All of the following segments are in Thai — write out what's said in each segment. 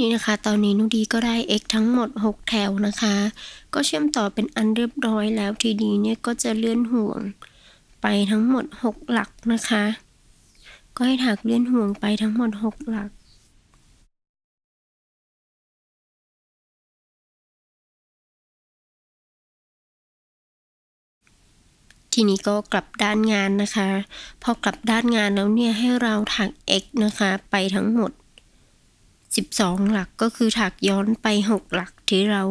นี่นะคะ ตอนนี้นุดีก็ได้ x ทั้งหมด 6 แถวนะคะ ก็เชื่อมต่อเป็นอันเรียบร้อยแล้วทีนี้เนี่ยก็จะเลื่อนห่วงไปทั้งหมด 6 หลักนะคะ ก็ให้ถักเลื่อนห่วงไปทั้งหมด 6 หลักทีนี้ก็กลับด้านงานนะคะ พอกลับด้านงานแล้วเนี่ยให้เราถัก x นะคะ ไปทั้งหมด 12 หลักก็คือถักย้อนไป 6 หลักที่เรา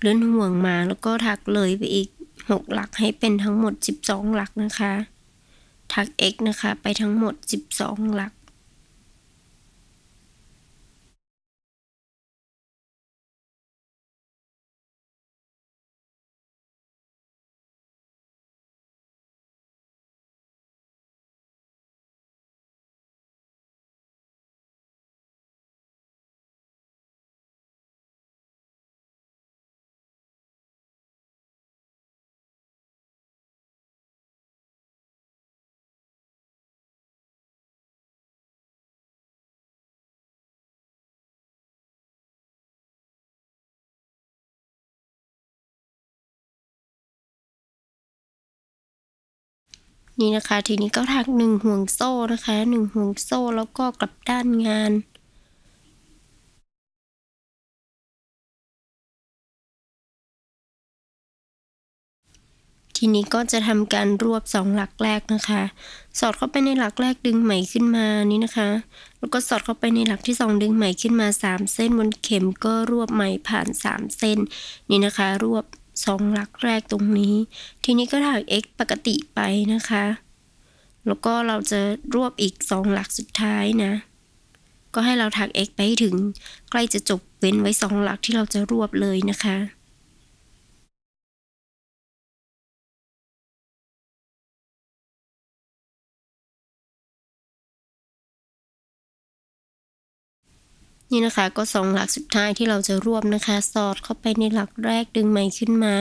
เลื่อนห่วงมาแล้วก็ถักเลยไปอีก 6 หลักให้เป็นทั้งหมด 12 หลักนะคะ ถัก x นะคะไปทั้งหมด 12 หลัก นี่นะคะ ทีนี้ก็ถักหนึ่งห่วงโซ่นะคะหนึ่งห่วงโซ่แล้วก็กลับด้านงานทีนี้ก็จะทำการรวบสองหลักแรกนะคะ สอดเข้าไปในหลักแรกดึงไหมขึ้นมานี่นะคะ แล้วก็สอดเข้าไปในหลักที่สองดึงไหมขึ้นมาสามเส้นบนเข็มก็รวบไหมผ่านสามเส้น นี่นะคะ รวบ สองหลักแรกตรงนี้ ทีนี้ก็ถัก x ปกติไปนะคะ แล้วก็เราจะรวบอีกสองหลักสุดท้ายนะ ก็ให้เราถัก x ไปให้ถึง ใกล้จะจบเว้นไว้สองหลักที่เราจะรวบเลยนะคะ นี่นะคะก็สองหลักสุดท้ายที่เราจะรวบนะคะ สอดเข้าไปในหลักแรกดึงไหมขึ้นมา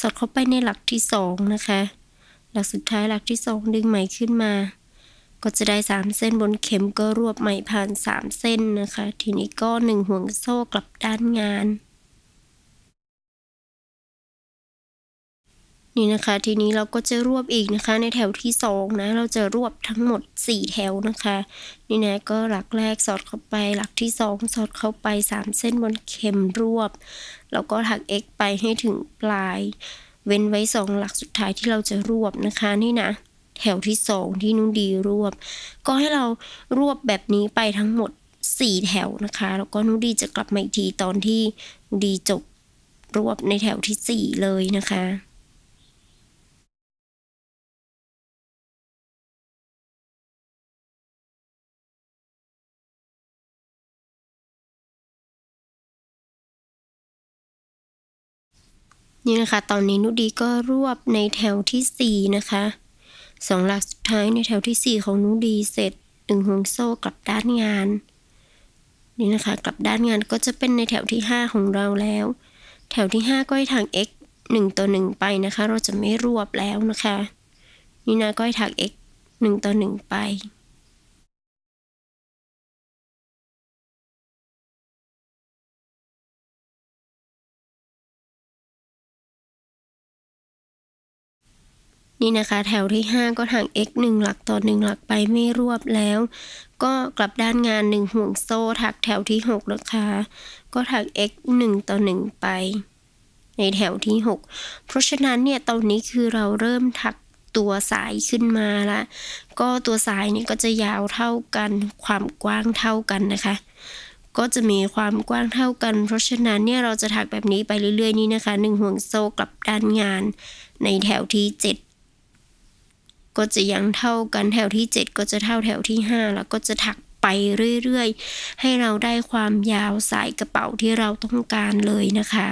สอดเข้าไปในหลักที่สองนะคะ หลักสุดท้ายหลักที่สองดึงไหมขึ้นมา ก็จะได้สามเส้นบนเข็มก็รวบไหมผ่านสามเส้นนะคะ ทีนี้ก็หนึ่งห่วงโซ่กลับด้านงาน นี่นะคะ ทีนี้เราก็จะรวบอีกนะคะ ในแถวที่สองนะเราจะรวบทั้งหมดสี่แถวนะคะ นี่นะก็หลักแรกสอดเข้าไป หลักที่สองสอดเข้าไปสามเส้นบนเข็มรวบ แล้วก็ถัก x ไปให้ถึงปลาย เว้นไว้สองหลักสุดท้ายที่เราจะรวบนะคะนี่นะแถวที่สองที่นุ่นดีรวบ ก็ให้เรารวบแบบนี้ไปทั้งหมดสี่แถวนะคะ แล้วก็นุ่นดีจะกลับมาอีกทีตอนที่ดีจบรวบในแถวที่สี่เลยนะคะ นี่นะคะ ตอนนี้นุดีก็รวบในแถวที่สี่นะคะสองหลักสุดท้ายในแถวที่สี่ของนุดีเสร็จดึงห่วงโซ่กลับด้านงาน นี่นะคะ กลับด้านงานก็จะเป็นในแถวที่ห้าของเราแล้ว แถวที่ห้าก็ให้ทาง x หนึ่งต่อหนึ่งไปนะคะ เราจะไม่รวบแล้วนะคะ นี่นะก็ให้ทาง x หนึ่งต่อหนึ่งไป นี่นะคะ แถวที่ 5 ก็ถัก x 1 หลักต่อ 1 หลักไปไม่รวบแล้ว ก็กลับด้านงาน 1 ห่วงโซ่ถักแถวที่ 6 นะคะ ก็ถัก x 1 ต่อ 1 ไป ในแถวที่ 6 เพราะฉะนั้นเนี่ยตอนนี้คือเราเริ่มถักตัวสายขึ้นมาละก็ตัวสายนี่ก็จะยาวเท่ากัน ความกว้างเท่ากันนะคะ ก็จะมีความกว้างเท่ากัน เพราะฉะนั้นเนี่ยเราจะถักแบบนี้ไปเรื่อยๆ นี้นะคะ 1 ห่วงโซ่กลับด้านงาน ในแถวที่ 7 ก็จะยังเท่ากันแถวที่ 7 ก็จะเท่าแถวที่ 5 แล้วก็จะถักไปเรื่อยๆ ให้เราได้ความยาวสายกระเป๋าที่เราต้องการเลยนะคะ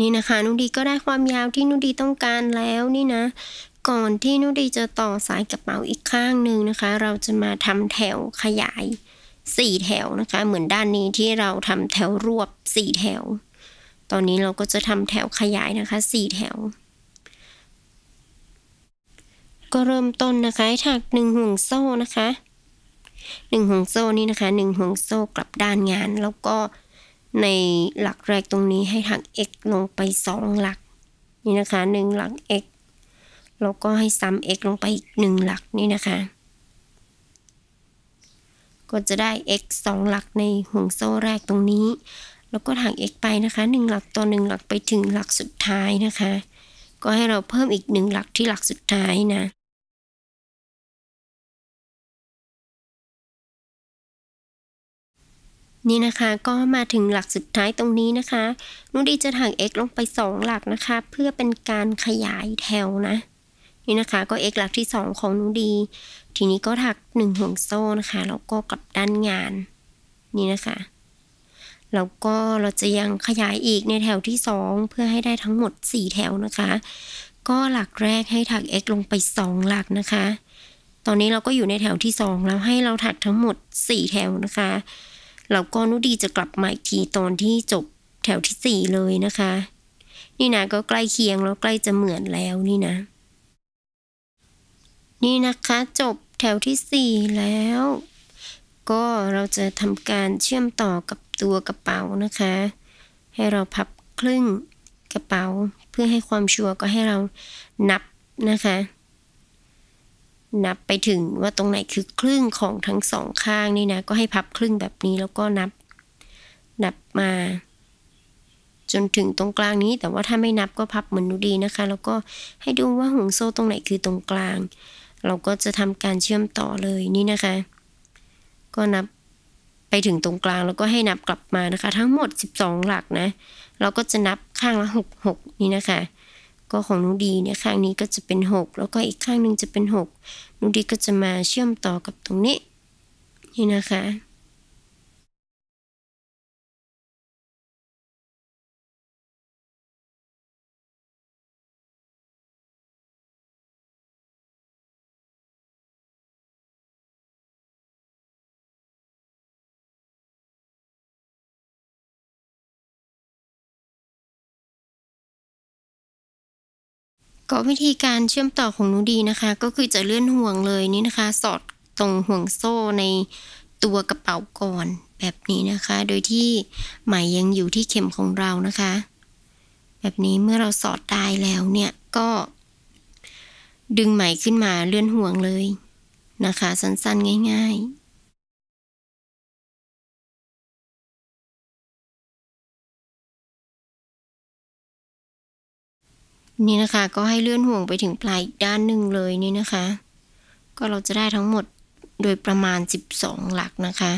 นี่นะคะ นุดีก็ได้ความยาวที่นุดีต้องการแล้วนี่นะ ก่อนที่นุดีจะต่อสายกระเป๋าอีกข้างหนึ่งนะคะ เราจะมาทำแถวขยายสี่แถวนะคะ เหมือนด้านนี้ที่เราทำแถวรวบสี่แถว ตอนนี้เราก็จะทำแถวขยายนะคะสี่แถว ก็เริ่มต้นนะคะถักหนึ่งห่วงโซ่นะคะหนึ่งห่วงโซ่นี่นะคะหนึ่งห่วงโซ่กลับด้านงาน แล้วก็ในหลักแรกตรงนี้ให้ถัก x ลงไปสองหลัก นี่นะคะหนึ่งหลัก x แล้วก็ให้ซ้ำ x ลงไปอีกหนึ่งหลักนี่นะคะ ก็จะได้ x สองหลักในห่วงโซ่แรกตรงนี้ แล้วก็ถัก x ไปนะคะหนึ่งหลักต่อหนึ่งหลักไปถึงหลักสุดท้ายนะคะ ก็ให้เราเพิ่มอีกหนึ่งหลักที่หลักสุดท้ายนะนี่นะคะก็มาถึงหลักสุดท้ายตรงนี้นะคะ นุดีจะถัก x ลงไป 2 หลักนะคะ เพื่อเป็นการขยายแถวนะ นี่นะคะ ก็ x หลักที่ 2 ของนุดี ทีนี้ก็ถัก 1 ห่วงโซ่นะคะแล้วก็กลับด้านงานนี่นะคะแล้วก็เราจะยังขยายอีกในแถวที่ 2 เพื่อให้ได้ทั้งหมด 4 แถวนะคะ ก็หลักแรกให้ถัก x ลงไป 2 หลักนะคะ ตอนนี้เราก็อยู่ในแถวที่ 2 แล้วให้เราถักทั้งหมด 4 แถวนะคะแล้วก็นุดีจะกลับมาอีกทีตอนที่จบแถวที่ 4 เลยนะคะ นี่นะก็ใกล้เคียงแล้วใกล้จะเหมือนแล้วนี่นะ นี่นะคะจบแถวที่ 4 แล้ว ก็เราจะทำการเชื่อมต่อกับตัวกระเป๋านะคะ ให้เราพับครึ่งกระเป๋า เพื่อให้ความชัวร์ก็ให้เรานับนะคะ นับไปถึงว่าตรงไหนคือครึ่งของทั้งสองข้างนี่นะ ก็ให้พับครึ่งแบบนี้แล้วก็นับ นับมา จนถึงตรงกลางนี้ แต่ว่าถ้าไม่นับก็พับเหมือนนูดีนะคะ แล้วก็ให้ดูว่าห่วงโซ่ตรงไหนคือตรงกลาง เราก็จะทำการเชื่อมต่อเลยนี่นะคะ ก็นับไปถึงตรงกลางแล้วก็ให้นับกลับมานะคะ ทั้งหมด 12 หลักนะ เราก็จะนับข้างละ 6 6 นี่นะคะ ก็ของนูดีเนี่ยข้างนี้ก็จะเป็น 6 แล้วก็อีกข้างหนึ่งจะเป็น 6นูดีก็จะมาเชื่อมต่อกับตรงนี้นี่นะคะ ก็วิธีการเชื่อมต่อของนุดีนะคะ ก็คือจะเลื่อนห่วงเลยนี่นะคะ สอดตรงห่วงโซ่ในตัวกระเป๋าก่อนแบบนี้นะคะ โดยที่ไหมยังอยู่ที่เข็มของเรานะคะ แบบนี้เมื่อเราสอดได้แล้วเนี่ยก็ ดึงไหมขึ้นมาเลื่อนห่วงเลยนะคะ สั้นๆง่าย ๆ นี่นะคะ ก็ให้เลื่อนห่วงไปถึงปลายอีกด้านหนึ่งเลยนี่นะคะ ก็เราจะได้ทั้งหมดโดยประมาณ 12 หลักนะคะ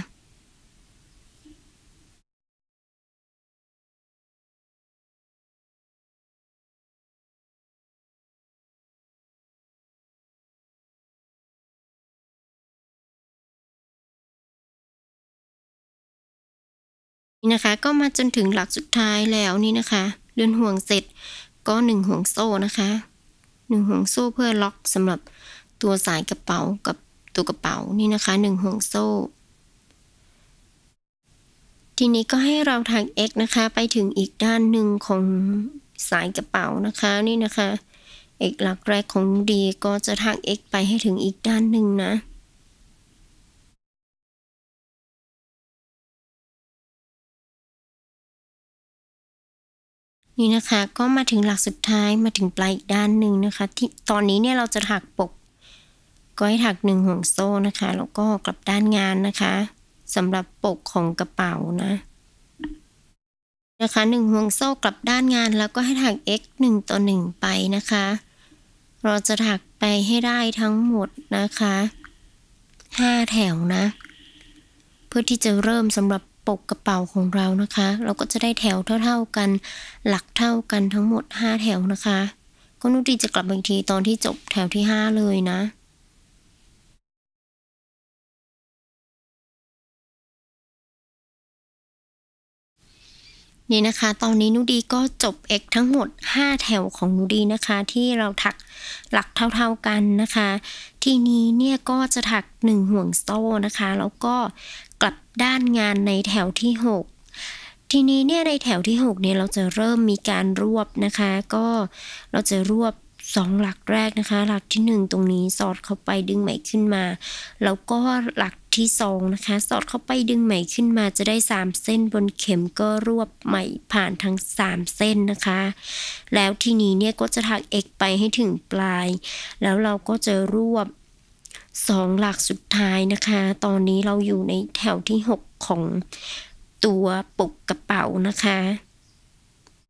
นี่นะคะก็มาจนถึงหลักสุดท้ายแล้วนี่นะคะ เลื่อนห่วงเสร็จ ก็หนึ่งห่วงโซ่นะคะหนึ่งห่วงโซ่เพื่อล็อกสำหรับตัวสายกระเป๋ากับตัวกระเป๋านี่นะคะหนึ่งห่วงโซ่ ทีนี้ก็ให้เราทาง x นะคะไปถึงอีกด้านหนึ่งของสายกระเป๋านะคะนี่นะคะ x หลักแรกของดีก็จะทาง x ไปให้ถึงอีกด้านหนึ่งนะ นี่นะคะก็มาถึงหลักสุดท้ายมาถึงปลายอีกด้านหนึ่งนะคะ ที่ตอนนี้เนี่ยเราจะถักปก ก็ให้ถักหนึ่งห่วงโซ่นะคะ แล้วก็กลับด้านงานนะคะสำหรับปกของกระเป๋านะนะคะหนึ่งห่วงโซ่กลับด้านงานแล้วก็ให้ถัก x หนึ่งต่อหนึ่งไปนะคะ เราจะถักไปให้ได้ทั้งหมดนะคะห้าแถวนะ เพื่อที่จะเริ่มสำหรับ ปกกระเป๋าของเรานะคะ เราก็จะได้แถวเท่าๆกัน หลักเท่ากันทั้งหมด 5 แถวนะคะ ก็นุดีจะกลับมาอีกทีตอนที่จบแถวที่ 5 เลยนะ นี่นะคะ ตอนนี้นุดีก็จบ x ทั้งหมด 5 แถวของนุดีนะคะ ที่เราถักหลักเท่าๆกันนะคะ ทีนี้เนี่ยก็จะถัก 1 ห่วงโซ่นะคะ แล้วก็กลับด้านงานในแถวที่ 6 ทีนี้เนี่ยในแถวที่ 6 เนี่ยเราจะเริ่มมีการรวบนะคะ ก็เราจะรวบ 2 หลักแรกนะคะ หลักที่ 1 ตรงนี้สอดเข้าไปดึงไหมขึ้นมา แล้วก็หลักที่ 2 นะคะ สอดเข้าไปดึงไหมขึ้นมาจะได้ 3 เส้นบนเข็มก็รวบไหมผ่านทั้ง 3 เส้นนะคะ แล้วทีนี้เนี่ยก็จะถัก x ไปให้ถึงปลาย แล้วเราก็จะรวบ 2 หลักสุดท้ายนะคะ ตอนนี้เราอยู่ในแถวที่ 6 ของตัวปกกระเป๋านะคะ